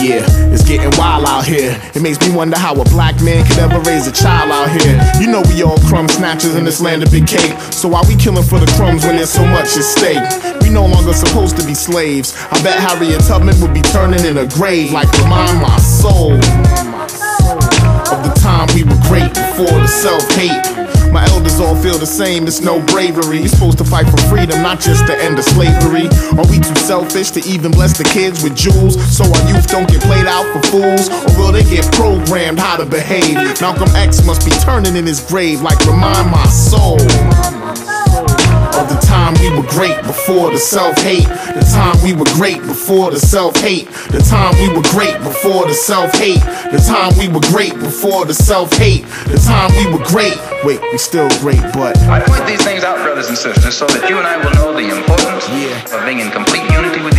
Yeah, it's getting wild out here. It makes me wonder how a black man could ever raise a child out here. You know we all crumb snatchers in this land of big cake. So why we killing for the crumbs when there's so much at stake? We no longer supposed to be slaves. I bet Harriet Tubman would be turning in a grave like remind my soul of the time we were great before the self-hate. My elders all feel the same, it's no bravery. You're supposed to fight for freedom, not just the end of slavery. Are we too selfish to even bless the kids with jewels? So our youth don't get played out for fools? Or will they get programmed how to behave? Malcolm X must be turning in his grave, like remind my soul we were great before the self-hate. The time we were great before the self-hate. The time we were great before the self-hate. The time we were great before the self-hate. The time we were great. Wait, we still great, but I point these things out, brothers and sisters, so that you and I will know the importance Yeah. of being in complete unity with